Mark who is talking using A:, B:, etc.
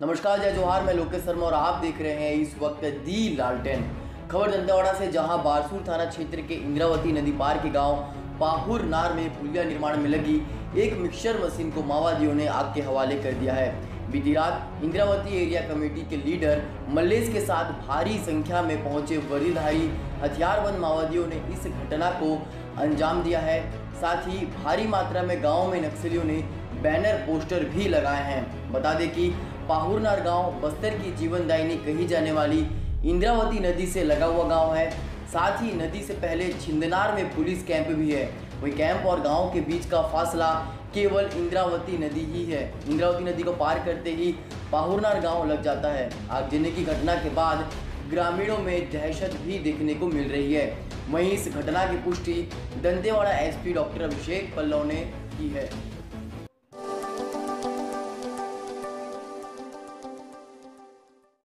A: नमस्कार, जय जोहार। मैं लोकेश शर्मा और आप देख रहे हैं इस वक्त दी लालटेन। खबर दंतेवाड़ा से, जहाँ बारसूर थाना क्षेत्र के इंद्रावती नदी पार के गाँव पाहुर नार में पुलिया निर्माण में लगी एक मिक्सर मशीन को माओवादियों ने आग के हवाले कर दिया है। बीती रात, इंद्रावती एरिया कमेटी के लीडर मल्लेश के साथ भारी संख्या में पहुँचे वर्दीधारी हथियारबंद माओवादियों ने इस घटना को अंजाम दिया है। साथ ही भारी मात्रा में गाँव में नक्सलियों ने बैनर, पोस्टर भी लगाए हैं। बता दें कि पाहुरनार गाँव बस्तर की जीवनदायिनी कही जाने वाली इंद्रावती नदी से लगा हुआ गाँव है। साथ ही नदी से पहले छिंदनार में पुलिस कैंप भी है। वही कैंप और गाँव के बीच का फासला केवल इंद्रावती नदी ही है। इंद्रावती नदी को पार करते ही पाहुरनार गाँव लग जाता है। आगजनी की घटना के बाद ग्रामीणों में दहशत भी देखने को मिल रही है। वहीं इस घटना की पुष्टि दंतेवाड़ा एसपी डॉक्टर अभिषेक पल्लव ने की है।